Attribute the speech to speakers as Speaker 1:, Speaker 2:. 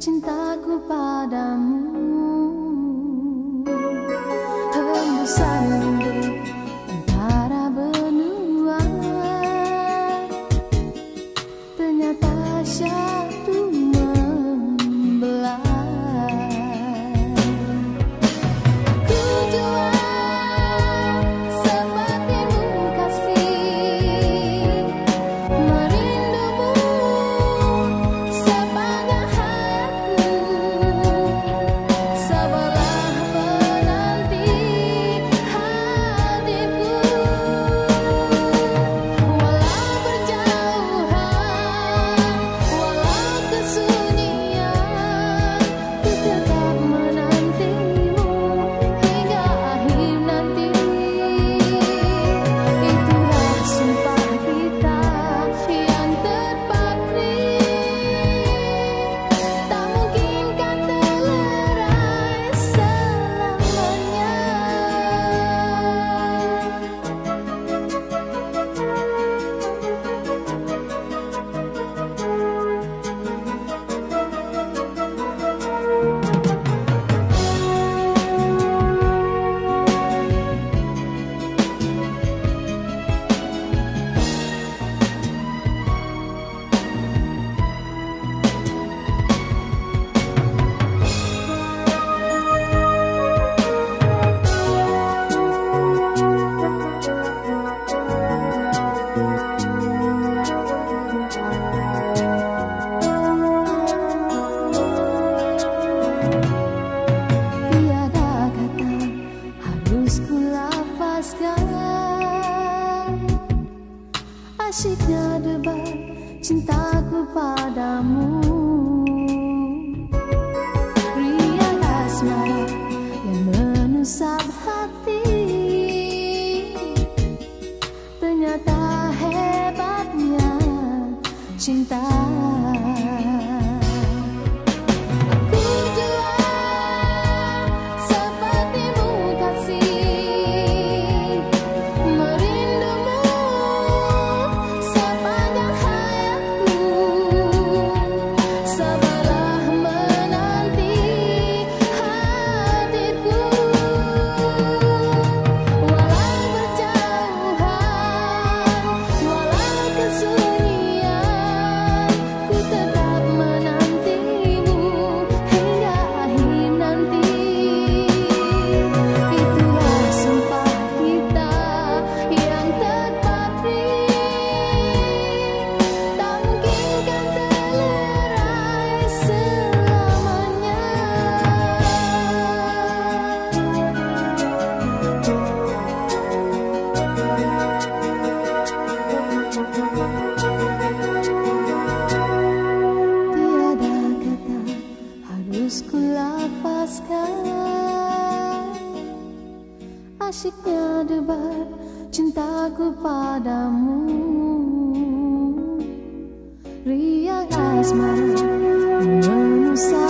Speaker 1: cintaku padamu Cintaku padamu. Riang asmara yang menusap hati. Ternyata hebatnya cinta asyiknya debat cintaku padamu. Riang asmara menusuk